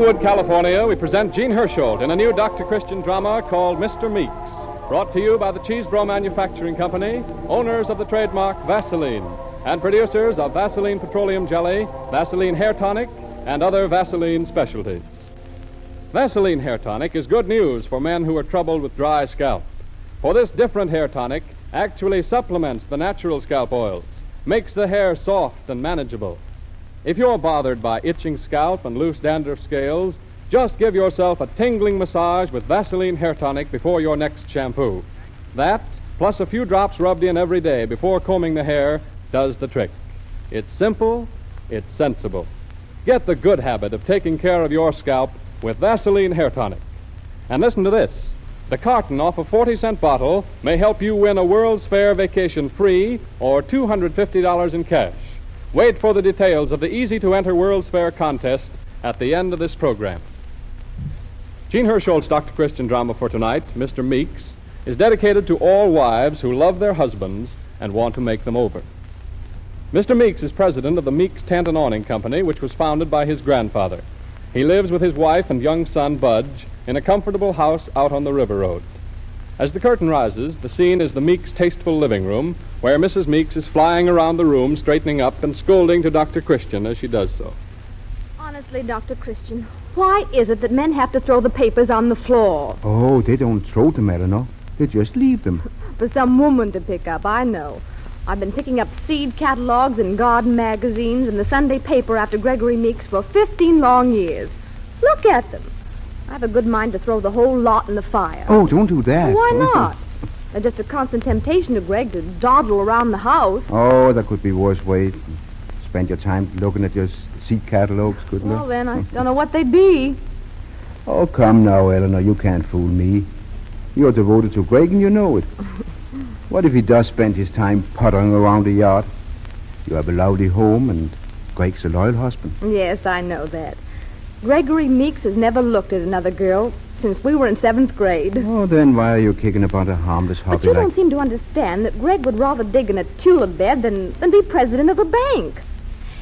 Hollywood, California, we present Jean Hersholt in a new Dr. Christian drama called Mr. Meeks, brought to you by the Chesebrough Manufacturing Company, owners of the trademark Vaseline, and producers of Vaseline Petroleum Jelly, Vaseline Hair Tonic, and other Vaseline specialties. Vaseline Hair Tonic is good news for men who are troubled with dry scalp. For this different hair tonic actually supplements the natural scalp oils, makes the hair soft and manageable. If you're bothered by itching scalp and loose dandruff scales, just give yourself a tingling massage with Vaseline Hair Tonic before your next shampoo. That, plus a few drops rubbed in every day before combing the hair, does the trick. It's simple, it's sensible. Get the good habit of taking care of your scalp with Vaseline Hair Tonic. And listen to this. The carton off a 40 cent bottle may help you win a World's Fair vacation free or $250 in cash. Wait for the details of the easy to enter World's Fair contest at the end of this program. Jean Hersholt's Dr. Christian drama for tonight, Mr. Meeks, is dedicated to all wives who love their husbands and want to make them over. Mr. Meeks is president of the Meeks Tent and Awning Company, which was founded by his grandfather. He lives with his wife and young son, Budge, in a comfortable house out on the river road. As the curtain rises, the scene is the Meeks' tasteful living room, where Mrs. Meeks is flying around the room, straightening up and scolding to Dr. Christian as she does so. Honestly, Dr. Christian, why is it that men have to throw the papers on the floor? Oh, they don't throw them, Eleanor. They just leave them. For some woman to pick up, I know. I've been picking up seed catalogs and garden magazines and the Sunday paper after Gregory Meeks for 15 long years. Look at them. I have a good mind to throw the whole lot in the fire. Oh, don't do that. Why not? They're just a constant temptation to Greg to dawdle around the house. Oh, there could be worse ways. Spend your time looking at your seat catalogs, couldn't Well, there? then, I don't know what they'd be. Oh, come now, Eleanor. You can't fool me. You're devoted to Greg, and you know it. what if he does spend his time puttering around the yard? You have a lovely home, and Greg's a loyal husband. Yes, I know that. Gregory Meeks has never looked at another girl since we were in seventh grade. Oh, then why are you kicking about a harmless hobby? But you like don't seem to understand that Greg would rather dig in a tulip bed than, than be president of a bank.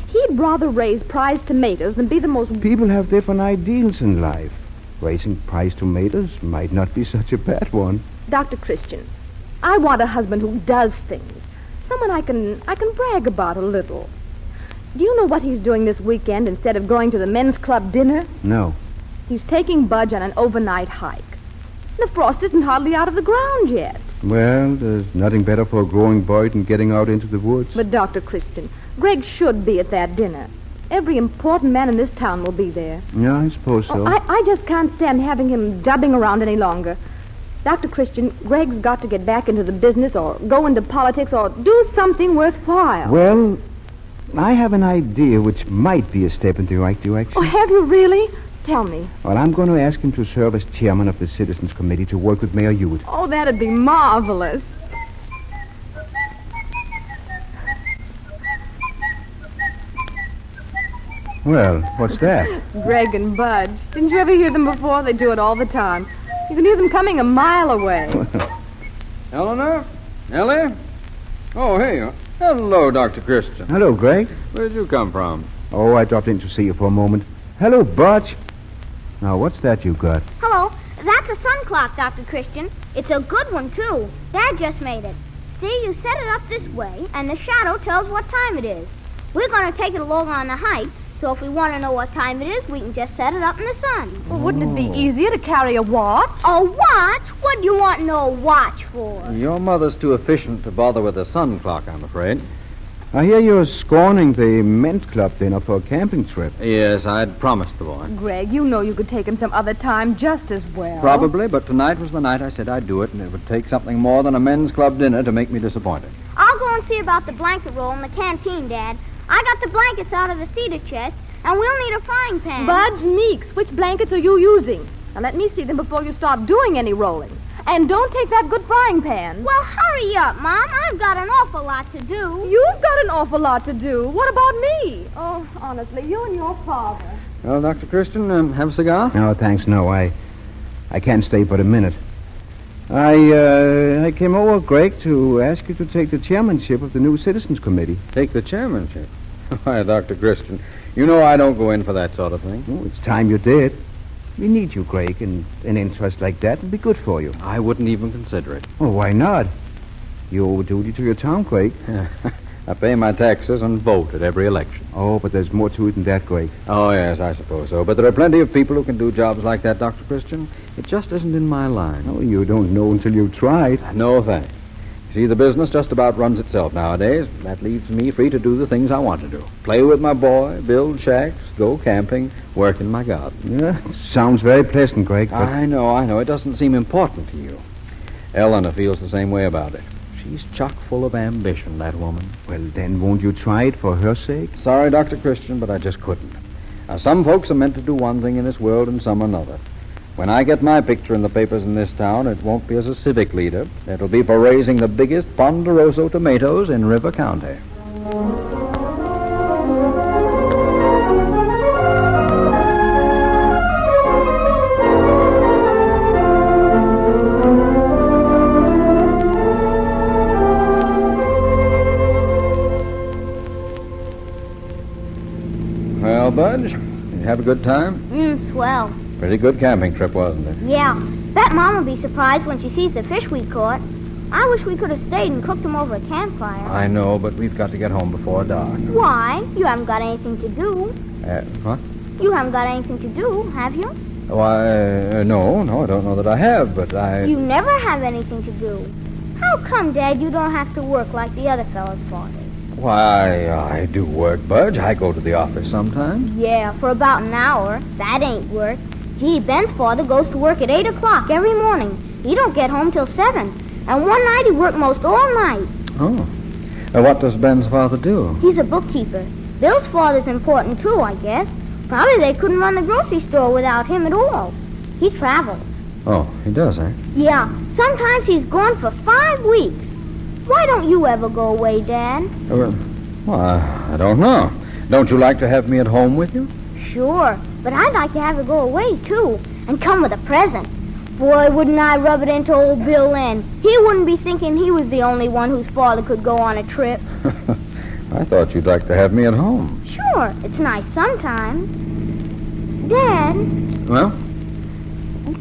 He'd rather raise prize tomatoes than be the most. People have different ideals in life. Raising prize tomatoes might not be such a bad one. Dr. Christian, I want a husband who does things. Someone I can I can brag about a little. Do you know what he's doing this weekend instead of going to the men's club dinner? No. He's taking Budge on an overnight hike. The frost isn't hardly out of the ground yet. Well, there's nothing better for a growing boy than getting out into the woods. But, Dr. Christian, Greg should be at that dinner. Every important man in this town will be there. Yeah, I suppose oh, so. Oh, I, I just can't stand having him dubbing around any longer. Dr. Christian, Greg's got to get back into the business or go into politics or do something worthwhile. Well, I have an idea which might be a step in the right direction. Oh, have you really? Tell me. Well, I'm going to ask him to serve as chairman of the Citizens Committee to work with Mayor Hewitt. Oh, that'd be marvelous. Well, what's that? Greg and Budge. Didn't you ever hear them before? They do it all the time. You can hear them coming a mile away. Eleanor? Ellie? Oh, hey. Hello, Dr. Christian. Hello, Greg. Where'd you come from? Oh, I dropped in to see you for a moment. Hello, Butch. Now, what's that you got? Hello. That's a sun clock, Dr. Christian. It's a good one, too. Dad just made it. See, you set it up this way, and the shadow tells what time it is. We're going to take it along on the hike, so if we want to know what time it is, we can just set it up in the sun. Well, wouldn't it be oh. easier to carry a watch? A watch? What do you want no watch for? Your mother's too efficient to bother with a sun clock, I'm afraid. I hear you're scorning the men's club dinner for a camping trip. Yes, I'd promised the boy. Greg, you know you could take him some other time just as well. Probably, but tonight was the night I said I'd do it, and it would take something more than a men's club dinner to make me disappointed. I'll go and see about the blanket roll in the canteen, Dad. I got the blankets out of the cedar chest, and we'll need a frying pan. Budge Meeks, which blankets are you using? Now let me see them before you start doing any rolling. And don't take that good frying pan. Well, hurry up, Mom. I've got an awful lot to do. You've got an awful lot to do. What about me? Oh, honestly, you and your father. Well, Dr. Christian, um, have a cigar? No, thanks, no. I I can't stay but a minute. I uh, I came over, Greg, to ask you to take the chairmanship of the new Citizens Committee. Take the chairmanship. Why, Dr. Christian, you know I don't go in for that sort of thing. Oh, it's time you did. We need you, Craig, and an interest like that would be good for you. I wouldn't even consider it. Oh, why not? You owe a duty to your town, Craig. I pay my taxes and vote at every election. Oh, but there's more to it than that, Craig. Oh, yes, I suppose so. But there are plenty of people who can do jobs like that, Dr. Christian. It just isn't in my line. Oh, you don't know until you've tried. No, thanks. You see, the business just about runs itself nowadays. That leaves me free to do the things I want to do. Play with my boy, build shacks, go camping, work in my garden. Yeah, sounds very pleasant, Greg. but... I know, I know. It doesn't seem important to you. Eleanor feels the same way about it. She's chock full of ambition, that woman. Well, then won't you try it for her sake? Sorry, Dr. Christian, but I just couldn't. Now, some folks are meant to do one thing in this world and some another. When I get my picture in the papers in this town, it won't be as a civic leader. It'll be for raising the biggest Ponderosa tomatoes in River County. Well, Budge, you have a good time? Mmm, swell. Pretty good camping trip, wasn't it? Yeah. Bet Mom will be surprised when she sees the fish we caught. I wish we could have stayed and cooked them over a campfire. I know, but we've got to get home before dark. Why? You haven't got anything to do. Uh, what? You haven't got anything to do, have you? Why, uh, no, no, I don't know that I have, but I. You never have anything to do. How come, Dad, you don't have to work like the other fellas' fathers? Why, I do work, Budge. I go to the office sometimes. Yeah, for about an hour. That ain't work. Gee, Ben's father goes to work at 8 o'clock every morning. He don't get home till 7. And one night he worked most all night. Oh. Uh, what does Ben's father do? He's a bookkeeper. Bill's father's important, too, I guess. Probably they couldn't run the grocery store without him at all. He travels. Oh, he does, eh? Yeah, sometimes he's gone for five weeks. Why don't you ever go away, Dad? Uh, well, I don't know. Don't you like to have me at home with you? Sure, but I'd like to have her go away, too, and come with a present. Boy, wouldn't I rub it into old Bill Lynn. He wouldn't be thinking he was the only one whose father could go on a trip. I thought you'd like to have me at home. Sure, it's nice sometimes. Dad, Well?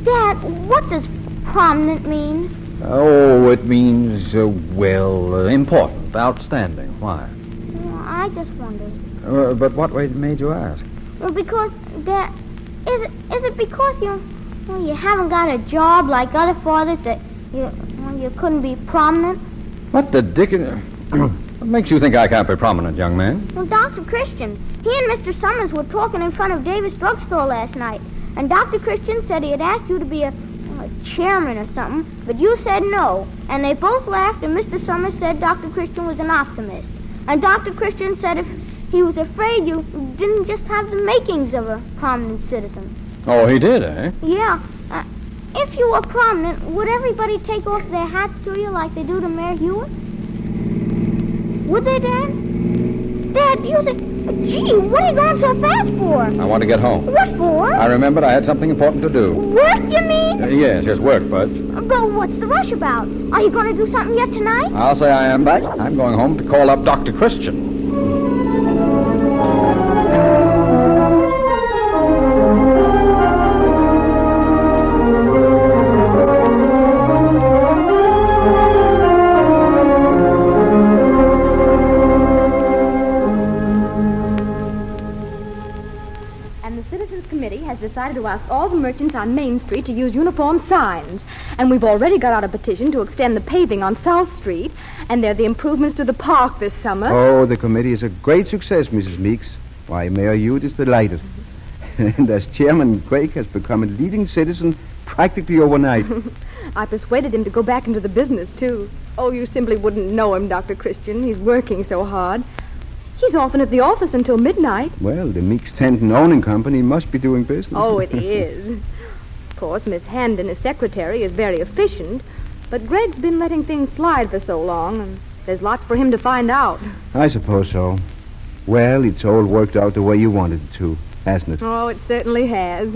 Dad, what does prominent mean? Oh, it means, uh, well, uh, important, outstanding. Why? Well, I just wondered. Uh, but what way made you ask? Well, because, Dad, is it, is it because you, well, you haven't got a job like other fathers that you, well, you couldn't be prominent? What the dickens? what makes you think I can't be prominent, young man? Well, Dr. Christian, he and Mr. Summers were talking in front of Davis Drugstore last night, and Dr. Christian said he had asked you to be a, a chairman or something, but you said no, and they both laughed, and Mr. Summers said Dr. Christian was an optimist, and Dr. Christian said if he was afraid you didn't just have the makings of a prominent citizen. Oh, he did, eh? Yeah. Uh, if you were prominent, would everybody take off their hats to you like they do to Mayor Hewitt? Would they, Dad? Dad, you think... Gee, what are you going so fast for? I want to get home. What for? I remembered I had something important to do. Work, you mean? Uh, yes, yes, work, Budge. But what's the rush about? Are you going to do something yet tonight? I'll say I am, Budge. I'm going home to call up Dr. Christian. Decided to ask all the merchants on Main Street to use uniform signs. And we've already got out a petition to extend the paving on South Street. And there are the improvements to the park this summer. Oh, the committee is a great success, Mrs. Meeks. Why, Mayor Hewitt is delighted. and as chairman, Craig has become a leading citizen practically overnight. I persuaded him to go back into the business, too. Oh, you simply wouldn't know him, Dr. Christian. He's working so hard. He's often at the office until midnight. well, the Meeks Tent and Awning Company must be doing business. Oh, it is. Of course, Miss Handon, his secretary, is very efficient. But Greg's been letting things slide for so long, and there's lots for him to find out. I suppose so. Well, it's all worked out the way you wanted it to, hasn't it? Oh, it certainly has.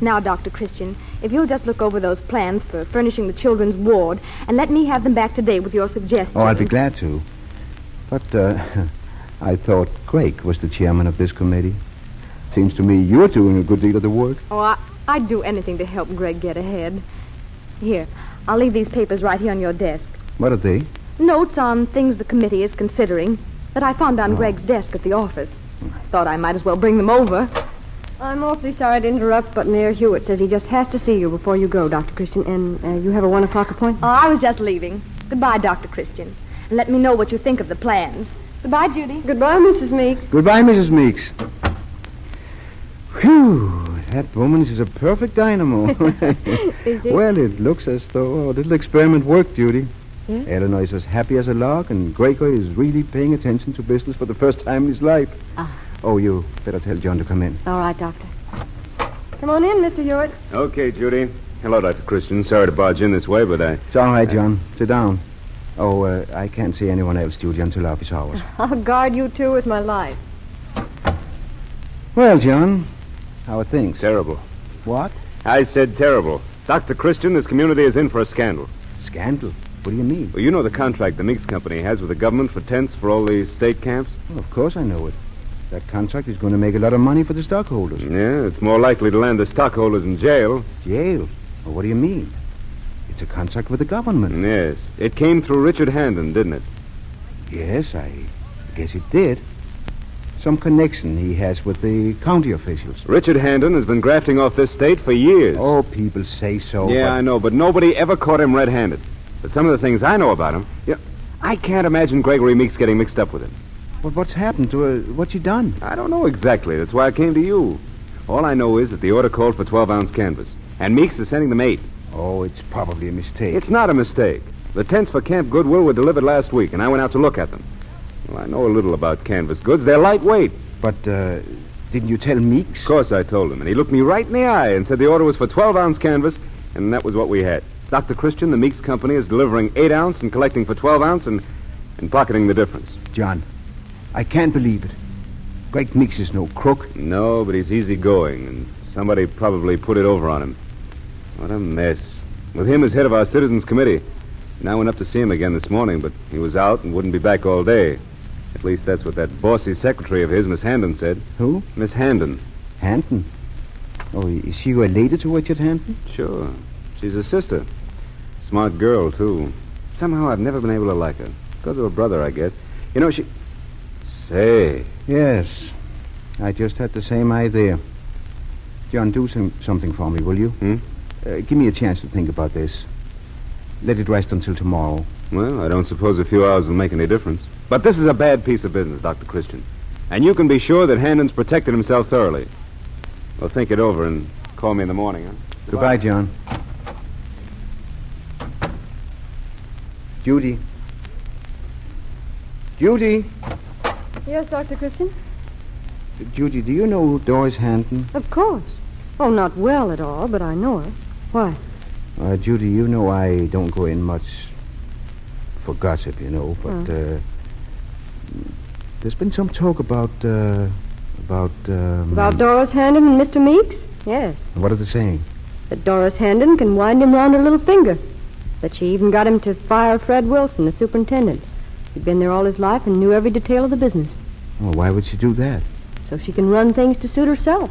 Now, Dr. Christian, if you'll just look over those plans for furnishing the children's ward and let me have them back today with your suggestions. Oh, I'd be glad to. But, uh, I thought Craig was the chairman of this committee. Seems to me you're doing a good deal of the work. Oh, I, I'd do anything to help Greg get ahead. Here, I'll leave these papers right here on your desk. What are they? Notes on things the committee is considering that I found on Oh. Greg's desk at the office. I thought I might as well bring them over. I'm awfully sorry to interrupt, but Mayor Hewitt says he just has to see you before you go, Dr. Christian, and uh, you have a one o'clock appointment. Oh, I was just leaving. Goodbye, Dr. Christian. And let me know what you think of the plans. Goodbye, Judy. Goodbye, Mrs. Meeks. Goodbye, Mrs. Meeks. Whew, that woman is a perfect dynamo. It? Well, it looks as though our little experiment worked, Judy. Yes? Eleanor is as happy as a lark, and Gregor is really paying attention to business for the first time in his life. Ah. Oh, you better tell John to come in. All right, Doctor. Come on in, Mr. Hewitt. Okay, Judy. Hello, Dr. Christian. Sorry to barge in this way, but I. It's all right, John. Sit down. Oh, uh, I can't see anyone else, Judy, until office hours. I'll guard you two with my life. Well, John, how are things? Terrible. What? I said terrible. Dr. Christian, this community is in for a scandal. Scandal? What do you mean? Well, you know the contract the Meeks Company has with the government for tents for all the state camps? Well, of course I know it. That contract is going to make a lot of money for the stockholders. Yeah, it's more likely to land the stockholders in jail. Jail? Well, what do you mean? It's a contract with the government. Yes. It came through Richard Handon, didn't it? Yes, I guess it did. Some connection he has with the county officials. Richard Handon has been grafting off this state for years. Oh, people say so. yeah, but- I know, but nobody ever caught him red-handed. But some of the things I know about him, you know, I can't imagine Gregory Meeks getting mixed up with him. But what's happened to her? What's he done? I don't know exactly. That's why I came to you. All I know is that the order called for 12-ounce canvas, and Meeks is sending them eight. Oh, it's probably a mistake. It's not a mistake. The tents for Camp Goodwill were delivered last week, and I went out to look at them. Well, I know a little about canvas goods. They're lightweight. But uh, didn't you tell Meeks? Of course, I told him, and he looked me right in the eye and said the order was for 12-ounce canvas, and that was what we had. Dr. Christian, the Meeks Company, is delivering 8-ounce and collecting for 12-ounce and, and pocketing the difference. John, I can't believe it. Greg Meeks is no crook. No, but he's easygoing, and somebody probably put it over on him. What a mess. With him as head of our Citizens Committee. And I went up to see him again this morning, but he was out and wouldn't be back all day. At least that's what that bossy secretary of his, Miss Handon, said. Who? Miss Handon. Handon? Oh, is she related to Richard Handon? Sure. She's a sister. Smart girl, too. Somehow I've never been able to like her. Because of her brother, I guess. You know, she. Say. Yes. I just had the same idea. John, do some, something for me, will you? Hmm? Uh, give me a chance to think about this. Let it rest until tomorrow. Well, I don't suppose a few hours will make any difference. But this is a bad piece of business, Dr. Christian. And you can be sure that Handon's protected himself thoroughly. Well, think it over and call me in the morning, huh? Goodbye, John. Judy. Judy. Yes, Dr. Christian? Judy, do you know Doris Hanton? Of course. Oh, not well at all, but I know her. Why? Uh, Judy, you know I don't go in much for gossip, you know, but uh, there's been some talk about uh, about um, About Doris Handon and Mr. Meeks? Yes. what are they saying? That Doris Handon can wind him round her little finger. That she even got him to fire Fred Wilson, the superintendent. He'd been there all his life and knew every detail of the business. Well, why would she do that? So she can run things to suit herself.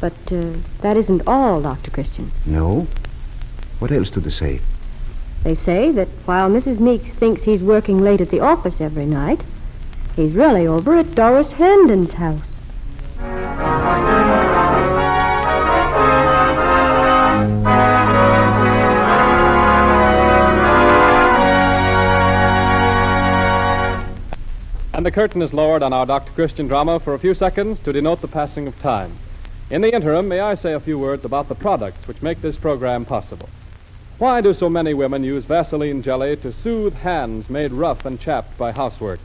But uh, that isn't all, Dr. Christian. No. What else do they say? They say that while Mrs. Meeks thinks he's working late at the office every night, he's really over at Doris Handon's house. And the curtain is lowered on our Dr. Christian drama for a few seconds to denote the passing of time. In the interim, may I say a few words about the products which make this program possible? Why do so many women use Vaseline jelly to soothe hands made rough and chapped by housework?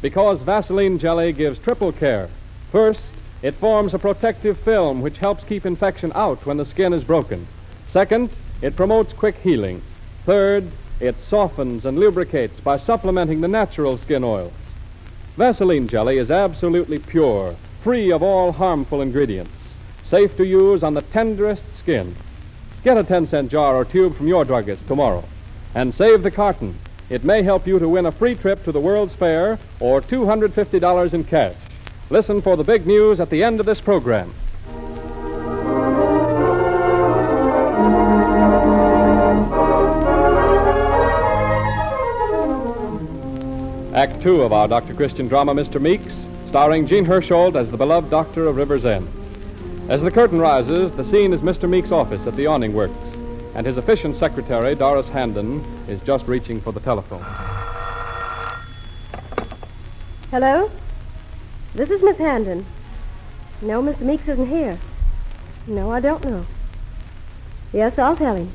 Because Vaseline jelly gives triple care. First, it forms a protective film which helps keep infection out when the skin is broken. Second, it promotes quick healing. Third, it softens and lubricates by supplementing the natural skin oils. Vaseline jelly is absolutely pure, free of all harmful ingredients, safe to use on the tenderest skin. Get a 10 cent jar or tube from your druggist tomorrow and save the carton. It may help you to win a free trip to the World's Fair or $250 in cash. Listen for the big news at the end of this program. Act two of our Dr. Christian drama, Mr. Meeks, starring Jean Hersholt as the beloved doctor of River's End. As the curtain rises, the scene is Mr. Meeks' office at the Awning Works, and his efficient secretary, Doris Handon, is just reaching for the telephone. Hello? This is Miss Handon. No, Mr. Meeks isn't here. No, I don't know. Yes, I'll tell him.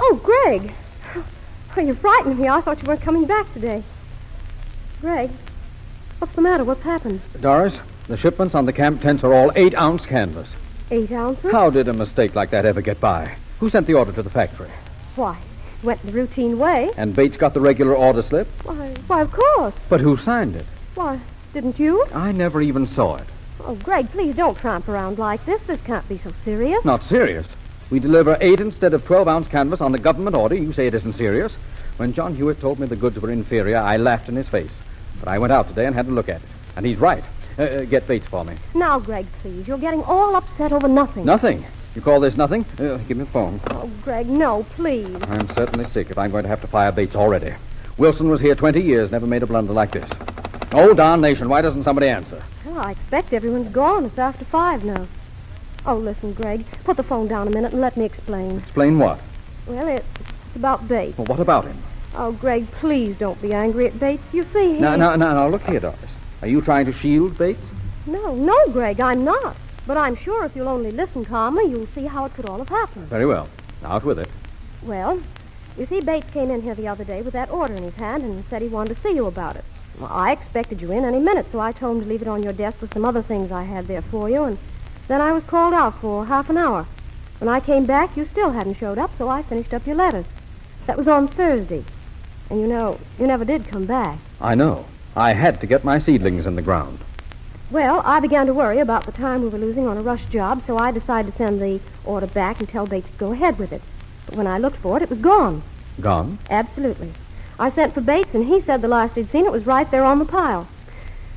Oh, Greg! Oh, you frightened me. I thought you weren't coming back today. Greg, what's the matter? What's happened? Doris, the shipments on the camp tents are all eight ounce canvas. Eight ounces? How did a mistake like that ever get by? Who sent the order to the factory? Why, it went the routine way. And Bates got the regular order slip? Why, why, of course. But who signed it? Why, didn't you? I never even saw it. Oh, Greg, please don't tramp around like this. This can't be so serious. Not serious. We deliver eight instead of 12 ounce canvas on the government order. You say it isn't serious. When John Hewitt told me the goods were inferior, I laughed in his face. But I went out today and had a look at it. And he's right. Uh, uh, get Bates for me. Now, Greg, please. You're getting all upset over nothing. Nothing. You call this nothing? Uh, give me the phone. Oh, Greg, no, please. I'm certainly sick if I'm going to have to fire Bates already. Wilson was here 20 years, never made a blunder like this. Oh, darnation, why doesn't somebody answer? Well, I expect everyone's gone. It's after five now. Oh, listen, Greg. Put the phone down a minute and let me explain. Explain what? Well, it, it's about Bates. Well, what about him? Oh, Greg, please don't be angry at Bates. You see, he... Now, now, now, now, look here, Doris. Are you trying to shield Bates? No, no, Greg, I'm not. But I'm sure if you'll only listen calmly, you'll see how it could all have happened. Very well. Out with it. Well, you see, Bates came in here the other day with that order in his hand and said he wanted to see you about it. Well, I expected you in any minute, so I told him to leave it on your desk with some other things I had there for you, and then I was called out for half an hour. When I came back, you still hadn't showed up, so I finished up your letters. That was on Thursday. And you know, you never did come back. I know. I had to get my seedlings in the ground. Well, I began to worry about the time we were losing on a rush job, so I decided to send the order back and tell Bates to go ahead with it. But when I looked for it, it was gone. Gone? Absolutely. I sent for Bates, and he said the last he'd seen it was right there on the pile.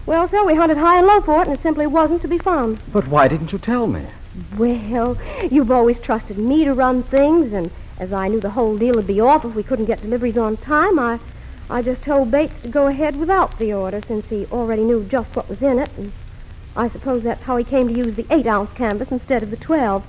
Well, so we hunted high and low for it, and it simply wasn't to be found. But why didn't you tell me? Well, you've always trusted me to run things, and as I knew the whole deal would be off if we couldn't get deliveries on time, I, I just told Bates to go ahead without the order, since he already knew just what was in it, and I suppose that's how he came to use the eight-ounce canvas instead of the twelve.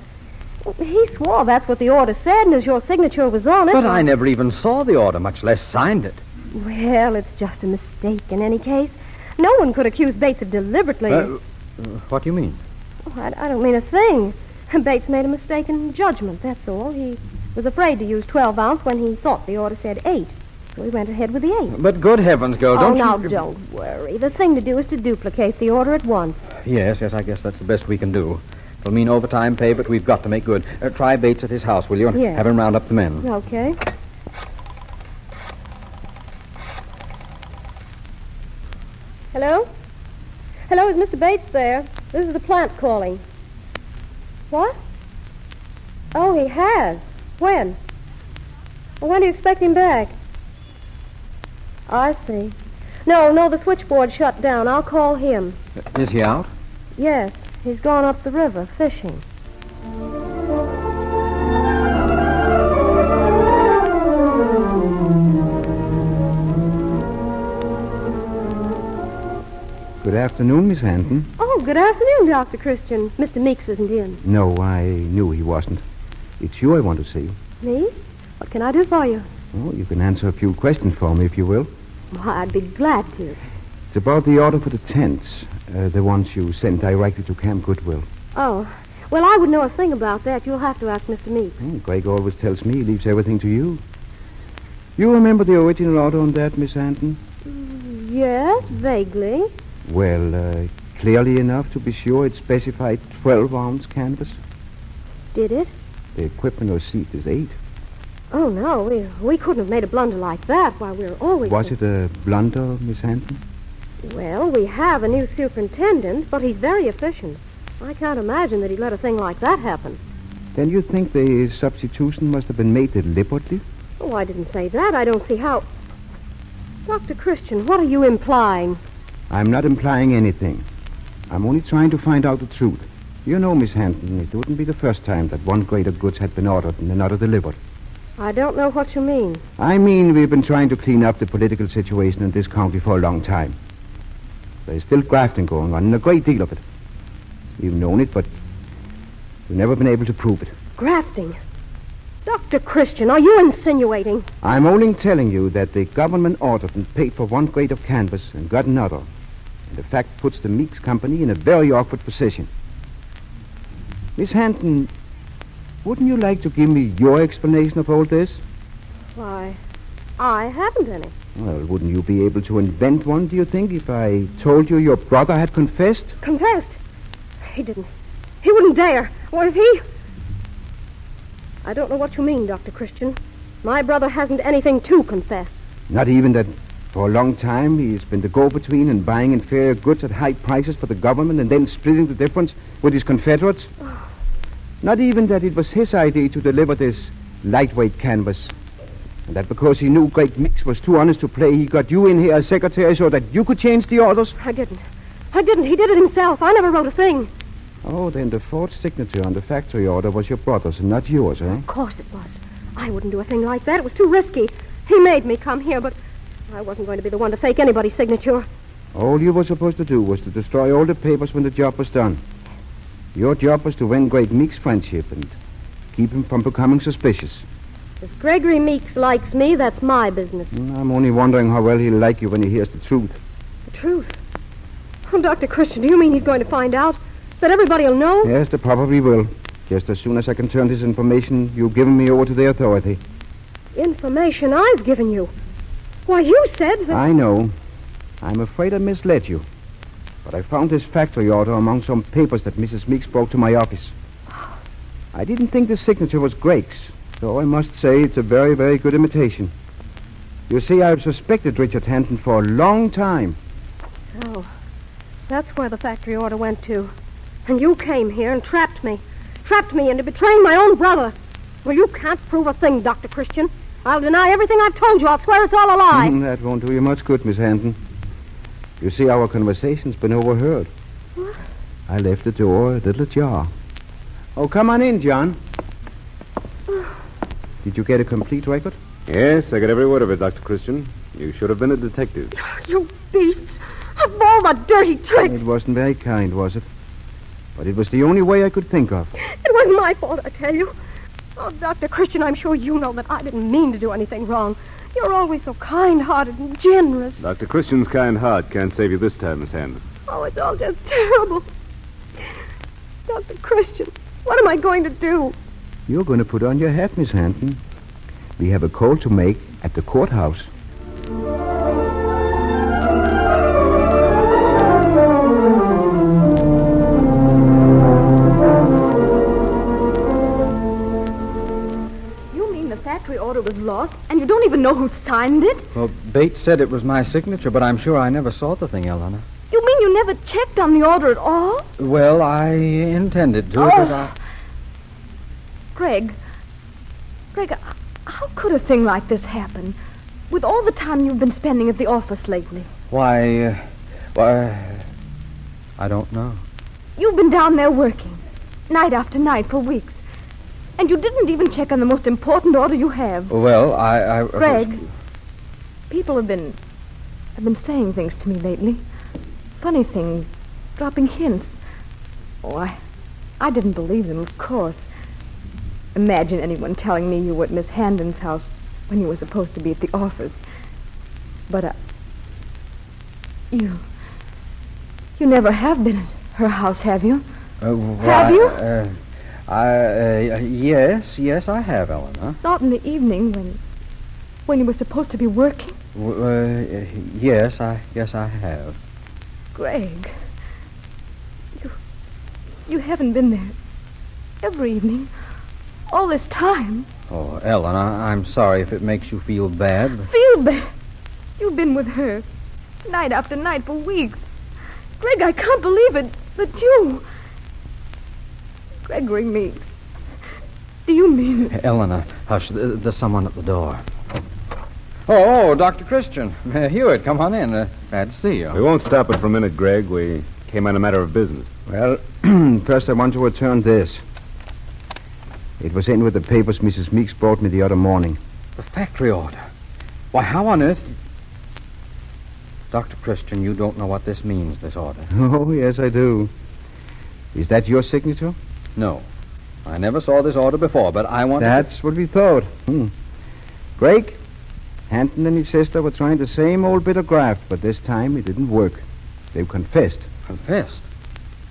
He swore that's what the order said, and as your signature was on it. But I never even saw the order, much less signed it. Well, it's just a mistake in any case. No one could accuse Bates of deliberately. Uh, what do you mean? Oh, I, I don't mean a thing. Bates made a mistake in judgment, that's all. He was afraid to use 12 ounce when he thought the order said 8. He went ahead with the 8. But good heavens, girl, oh, don't now, you... don't worry. The thing to do is to duplicate the order at once. Yes, yes, I guess that's the best we can do. It'll mean overtime pay, but we've got to make good. Uh, try Bates at his house, will you? And Yes. Have him round up the men. Okay. Hello? Hello, is Mr. Bates there? This is the plant calling. What? Oh, he has. When? Well, when do you expect him back? I see. No, no, the switchboard shut down. I'll call him. Is he out? Yes, he's gone up the river fishing. Good afternoon, Miss Hanton. Oh, good afternoon, Dr. Christian. Mr. Meeks isn't in. No, I knew he wasn't. It's you I want to see. Me? What can I do for you? Oh, you can answer a few questions for me if you will. Why, I'd be glad to. It's about the order for the tents, uh, the ones you sent directly to Camp Goodwill. Oh, well, I would know a thing about that. You'll have to ask Mr. Meeks. Greg always tells me he leaves everything to you. You remember the original order on that, Miss Hanton? Yes, vaguely. Well, uh, clearly enough to be sure it specified 12 ounce canvas. Did it? The equipment receipt is 8. Oh, no, we, we couldn't have made a blunder like that while we were always... Was it a blunder, Miss Hanton? Well, we have a new superintendent, but he's very efficient. I can't imagine that he'd let a thing like that happen. Then you think the substitution must have been made deliberately? Oh, I didn't say that. I don't see how. Dr. Christian, what are you implying? I'm not implying anything. I'm only trying to find out the truth. You know, Miss Hampton, it wouldn't be the first time that one grade of goods had been ordered and another delivered. I don't know what you mean. I mean, we've been trying to clean up the political situation in this county for a long time. There's still grafting going on, and a great deal of it. We've known it, but we've never been able to prove it. Grafting. Dr. Christian, are you insinuating? I'm only telling you that the government ordered and paid for one grade of canvas and got another. And the fact puts the Meeks Company in a very awkward position. Miss Hampton, wouldn't you like to give me your explanation of all this? Why, I haven't any. Well, wouldn't you be able to invent one, do you think, if I told you your brother had confessed? Confessed? He didn't. He wouldn't dare. What if he. I don't know what you mean, Dr. Christian. My brother hasn't anything to confess. Not even that for a long time he's been the go-between in buying inferior goods at high prices for the government and then splitting the difference with his confederates? Oh, Not even that it was his idea to deliver this lightweight canvas. And that because he knew Greg Mix was too honest to play, he got you in here as secretary so that you could change the orders? I didn't. I didn't. He did it himself. I never wrote a thing. Oh, then the forged signature on the factory order was your brother's and not yours, eh? Of course it was. I wouldn't do a thing like that. It was too risky. He made me come here, but I wasn't going to be the one to fake anybody's signature. All you were supposed to do was to destroy all the papers when the job was done. Your job was to win Greg Meek's friendship and keep him from becoming suspicious. If Gregory Meeks likes me, that's my business. Mm, I'm only wondering how well he'll like you when he hears the truth. The truth. Oh, Dr. Christian, do you mean he's going to find out? That everybody'll know? Yes, they probably will. Just as soon as I can turn this information you've given me over to the authority. Information I've given you. Why, you said that. I know. I'm afraid I misled you. But I found this factory order among some papers that Mrs. Meeks brought to my office. I didn't think the signature was Greg's, though I must say it's a very, very good imitation. You see, I've suspected Richard Hampton for a long time. Oh, that's where the factory order went to. And you came here and trapped me. Trapped me into betraying my own brother. Well, you can't prove a thing, Dr. Christian. I'll deny everything I've told you. I'll swear it's all a lie. Mm, that won't do you much good, Miss Hampton. You see, our conversation's been overheard. What? I left the door a little ajar. Oh, come on in, John. Did you get a complete record? Yes, I got every word of it, Dr. Christian. You should have been a detective. You beasts! Of all the dirty tricks! It wasn't very kind, was it? But it was the only way I could think of. It wasn't my fault, I tell you. Oh, Dr. Christian, I'm sure you know that I didn't mean to do anything wrong. You're always so kind-hearted and generous. Dr. Christian's kind heart can't save you this time, Miss Hampton. Oh, it's all just terrible. Dr. Christian, what am I going to do? You're going to put on your hat, Miss Hampton. We have a call to make at the courthouse. Lost, and you don't even know who signed it? Well, Bates said it was my signature, but I'm sure I never saw the thing, Eleanor. You mean you never checked on the order at all? Well, I intended to, Oh. but I... Greg, Greg, how could a thing like this happen? With all the time you've been spending at the office lately. Why, uh, why... I don't know. You've been down there working, night after night for weeks. And you didn't even check on the most important order you have. Well, I... I Greg, people have been have been saying things to me lately. Funny things, dropping hints. Oh, I I didn't believe them, of course. Imagine anyone telling me you were at Miss Handon's house when you were supposed to be at the office. But uh, you you never have been at her house, have you? Uh, Have you? Uh, I, uh, yes, yes, I have, Eleanor. Not in the evening when when you were supposed to be working. W- Uh, yes, I, yes, I have. Greg, you you haven't been there every evening, all this time. Oh, Ellen, I, I'm sorry if it makes you feel bad. but- Feel bad. You've been with her, night after night for weeks. Greg, I can't believe it, but you, Gregory Meeks, do you mean? Eleanor, hush. There's someone at the door. Oh, oh, Dr. Christian. Uh, Hewitt, come on in. Uh, glad to see you. We won't stop it for a minute, Greg. We came on a matter of business. Well, first I want to return this. It was in with the papers Mrs. Meeks brought me the other morning. The factory order. Why, how on earth... Dr. Christian, you don't know what this means, this order. Oh, yes, I do. Is that your signature? No. I never saw this order before, but I want That's what we thought. Hmm. Greg, Hanton and his sister were trying the same old bit of graft, but this time it didn't work. They've confessed. confessed.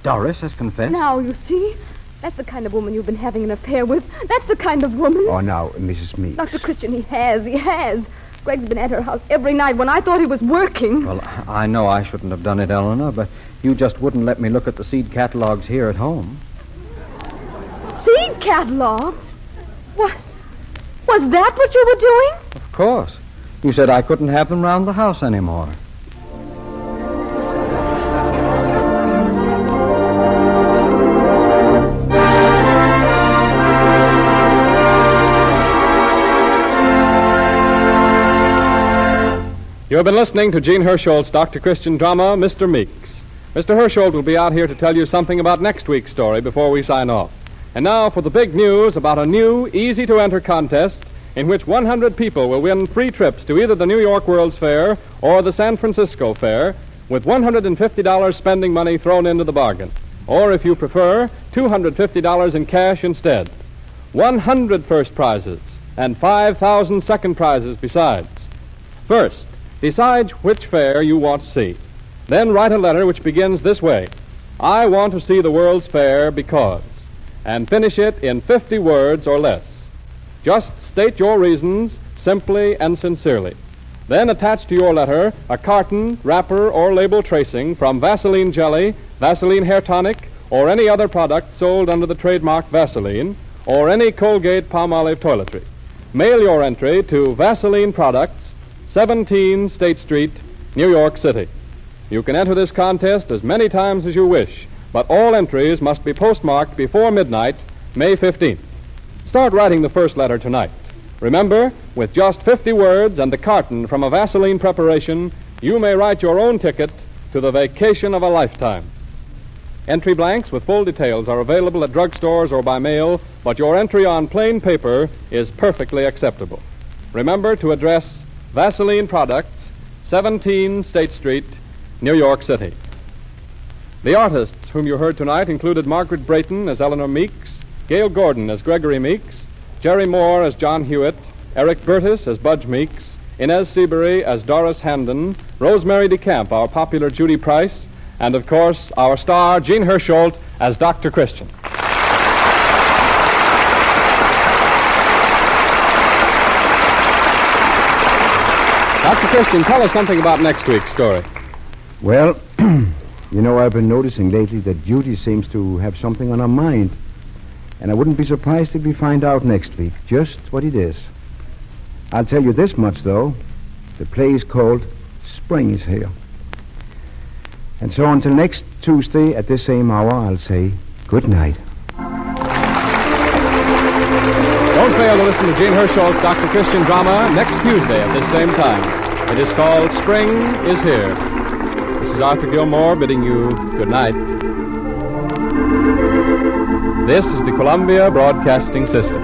Doris has confessed? Now, you see? That's the kind of woman you've been having an affair with. That's the kind of woman. Oh, now, Mrs. Meeks. Dr. Christian, he has. He has. Greg's been at her house every night when I thought he was working. Well, I know I shouldn't have done it, Eleanor, but you just wouldn't let me look at the seed catalogs here at home. Seed catalogs? What? Was that what you were doing? Of course. You said I couldn't have them round the house anymore. You have been listening to Jean Hersholt's Dr. Christian drama, Mr. Meeks. Mr. Hersholt will be out here to tell you something about next week's story before we sign off. And now for the big news about a new, easy to enter contest in which 100 people will win free trips to either the New York World's Fair or the San Francisco Fair with $150 spending money thrown into the bargain. Or, if you prefer, $250 in cash instead. 100 first prizes and 5,000 second prizes besides. First, decide which fair you want to see. Then write a letter which begins this way I want to see the World's Fair because, and finish it in 50 words or less. Just state your reasons simply and sincerely. Then attach to your letter a carton, wrapper, or label tracing from Vaseline Jelly, Vaseline Hair Tonic, or any other product sold under the trademark Vaseline, or any Colgate Palmolive toiletry. Mail your entry to Vaseline Products, 17 State Street, New York City. You can enter this contest as many times as you wish, but all entries must be postmarked before midnight, May 15th. Start writing the first letter tonight. Remember, with just 50 words and the carton from a Vaseline preparation, you may write your own ticket to the vacation of a lifetime. Entry blanks with full details are available at drugstores or by mail, but your entry on plain paper is perfectly acceptable. Remember to address Vaseline Products, 17 State Street, New York City. The artists whom you heard tonight included Margaret Brayton as Eleanor Meeks, Gale Gordon as Gregory Meeks, Jerry Moore as John Hewitt, Eric Burtis as Budge Meeks, Inez Seabury as Doris Handon, Rosemary DeCamp, our popular Judy Price, and of course, our star, Jean Hersholt, as Dr. Christian. Dr. Christian, tell us something about next week's story. Well, you know, I've been noticing lately that Judy seems to have something on her mind. And I wouldn't be surprised if we find out next week just what it is. I'll tell you this much, though. The play is called Spring is Here. And so until next Tuesday at this same hour, I'll say good night. Don't fail to listen to Jean Hersholt's Dr. Christian drama next Tuesday at this same time. It is called Spring is Here. This is Arthur Gilmore bidding you good night. This is the Columbia Broadcasting System.